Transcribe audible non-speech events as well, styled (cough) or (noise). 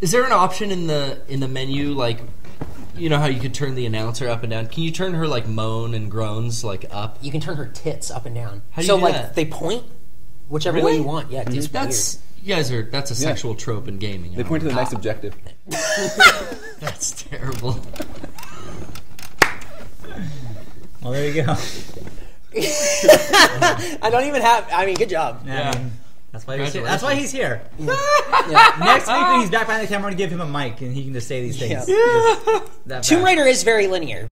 Is there an option in the in the menu like you know how you could turn the announcer up and down? Can you turn her like moan and groans like up? You can turn her tits up and down. How do so you do like that? they point whichever way you want. Yeah, dude, it's That's you guys are that's a Yeah. sexual trope in gaming. They point to the next objective. (laughs) That's terrible. Well, there you go. weird. (laughs) I don't even have. I mean, good job. Yeah. I mean, that's why he's here. That's why he's here. (laughs) Yeah. Next week when he's back behind the camera, I'm gonna give him a mic and he can just say these things. Yeah. That Tomb. Raider is very linear.